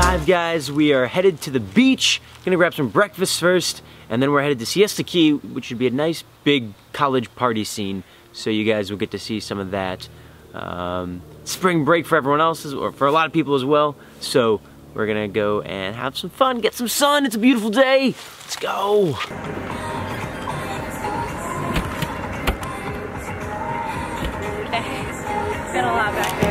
6.30 day five, guys. We are headed to the beach. Gonna grab some breakfast first, and then we're headed to Siesta Key, which should be a nice big college party scene. So you guys will get to see some of that. Um, spring break for everyone else, or for a lot of people as well. So we're gonna go and have some fun, get some sun. It's a beautiful day. Let's go. It's got a lot back there.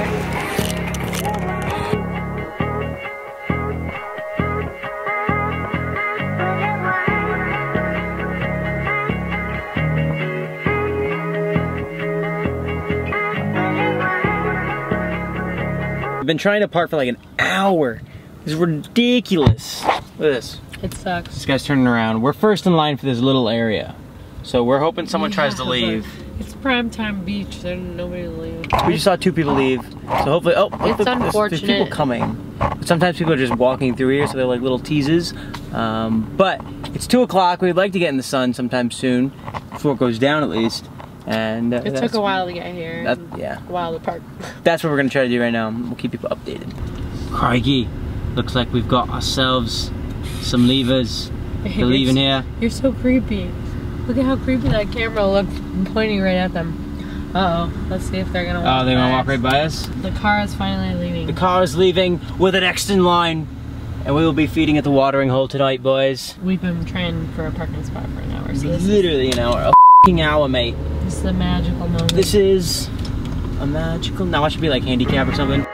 Been trying to park for like an hour. It's ridiculous. Look at this. It sucks. This guy's turning around. We're first in line for this little area. So we're hoping someone tries to leave. It's prime time beach. There's nobody to leave. We just saw two people leave. So hopefully, oh, It's there's- There's, people coming. Sometimes people are just walking through here, so they're like little teases. Um, but it's two o'clock. We'd like to get in the sun sometime soon, before it goes down at least. And uh, It took a while to get here. That, yeah, a while to park. that's what we're gonna try to do right now. We'll keep people updated. Crikey, looks like we've got ourselves some levers. They're leaving here. You're so creepy. Look at how creepy that camera looked pointing right at them. Uh oh. Let's see if they're gonna walk. Oh, they're gonna walk right by us. The car is finally leaving. The car is leaving with the next in line, and we will be feeding at the watering hole tonight, boys. We've been trying for a parking spot for an hour, so this, Literally an hour, a fing hour, mate. this is a magical moment. This is a magical. Now I should be like handicapped or something.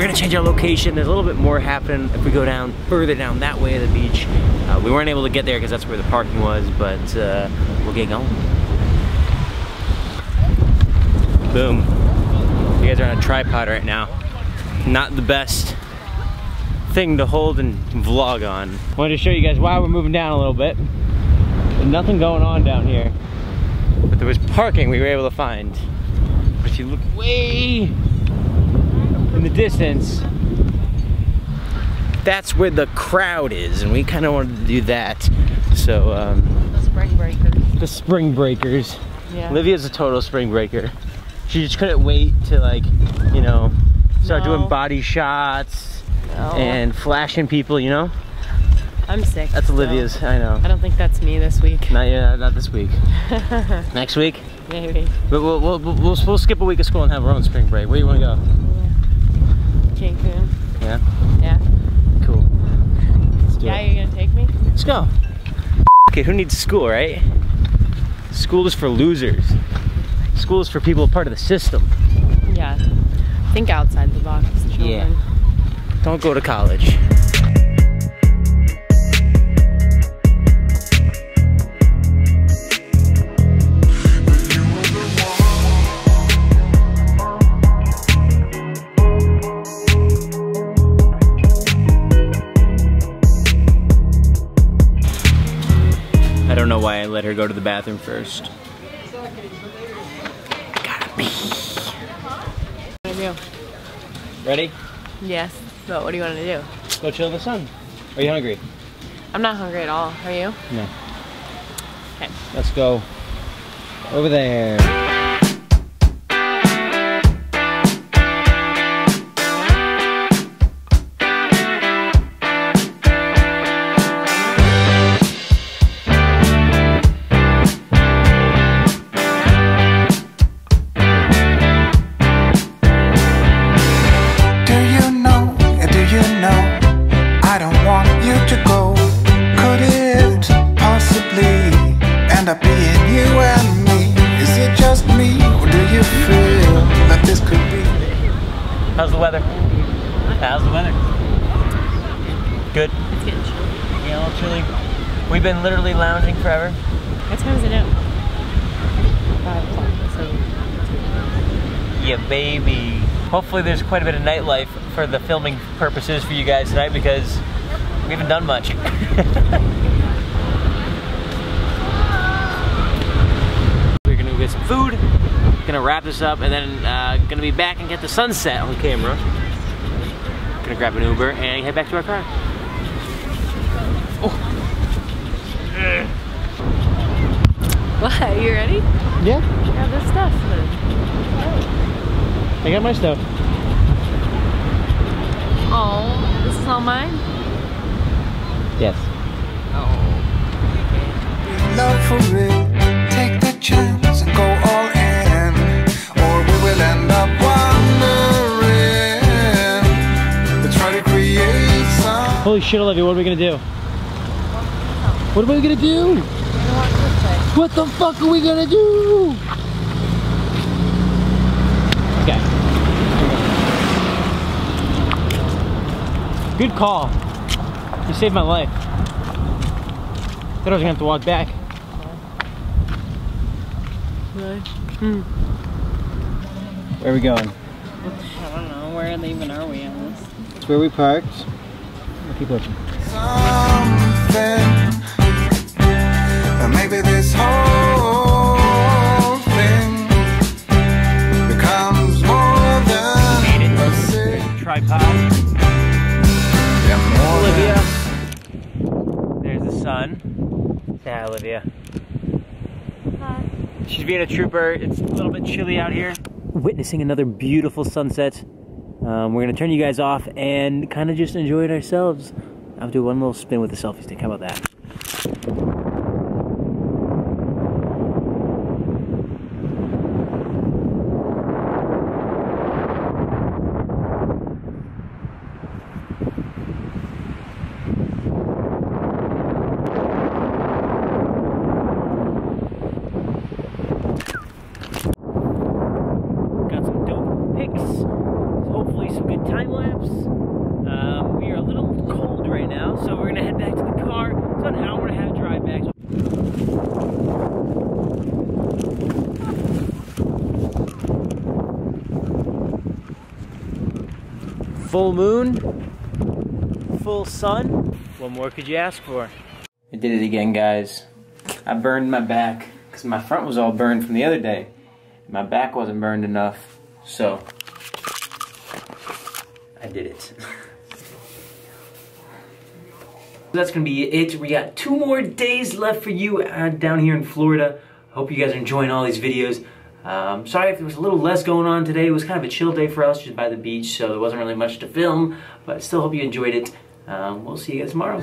We're gonna change our location. There's a little bit more happening if we go down further down that way of the beach. Uh, we weren't able to get there because that's where the parking was, but uh, we'll get going. Boom. You guys are on a tripod right now. Not the best thing to hold and vlog on. Wanted to show you guys why we're moving down a little bit. There's nothing going on down here. But there was parking we were able to find. But if you look way in the distance, that's where the crowd is, and we kind of wanted to do that. So, um, the spring breakers. the spring breakers. Yeah. Olivia's a total spring breaker. She just couldn't wait to like, you know, start No. doing body shots No. and flashing people, you know? I'm sick. That's so Olivia's, I know. I don't think that's me this week. Not yet, not this week. Next week? Maybe. But we'll, we'll, we'll, we'll, we'll skip a week of school and have our own spring break. Where do you want to go? Cancun. Yeah? Yeah. Cool. Let's do Yeah, it. you're gonna take me? Let's go. Okay, who needs school, right? School is for losers. School is for people part of the system. Yeah. Think outside the box, children. Yeah. Don't go to college. Know why I let her go to the bathroom first. Gotta pee. What do you Ready? Yes. But what do you want to do? Go chill in the sun. Are you hungry? I'm not hungry at all. Are you? No. Okay. Let's go over there. Weather? How's the weather? Good. It's getting chilly. Yeah, a little chilly. We've been literally lounging forever. What time is it now? Five o'clock. So Yeah, baby. Hopefully there's quite a bit of nightlife for the filming purposes for you guys tonight because we haven't done much. We're gonna go get some food gonna wrap this up and then uh, gonna be back and get the sunset on camera. Gonna grab an Uber and head back to our car. Oh, what? You ready? Yeah, Grab this stuff. then. I got my stuff. Oh, this is all mine? Yes. Oh. love for real. Take the chance Holy shit, Olivia, what are we gonna do? What are we gonna do? What the fuck are we gonna do? Okay. Good call. You saved my life. Thought I was gonna have to walk back. Really? Where are we going? I don't know. Where even are we on this? It's where we parked. Keep looking. something. Maybe this whole thing becomes more than a. Tripod. Olivia. There's the sun. Say hi, Olivia. Hi. She's being a trooper. It's a little bit chilly out here. Witnessing another beautiful sunset. Um, we're gonna turn you guys off and kind of just enjoy it ourselves. I'll do one little spin with the selfie stick. How about that? Got some dope pics. Hopefully some good time lapse. Um, we are a little cold right now, so we're gonna head back to the car. It's about an hour and a half drive back. Full moon, full sun. What more could you ask for? I did it again, guys. I burned my back because my front was all burned from the other day. My back wasn't burned enough, so I did it. That's gonna be it. We got two more days left for you uh, down here in Florida. Hope you guys are enjoying all these videos. Um, sorry if there was a little less going on today. It was kind of a chill day for us just by the beach, so there wasn't really much to film, but I still hope you enjoyed it. Um, we'll see you guys tomorrow.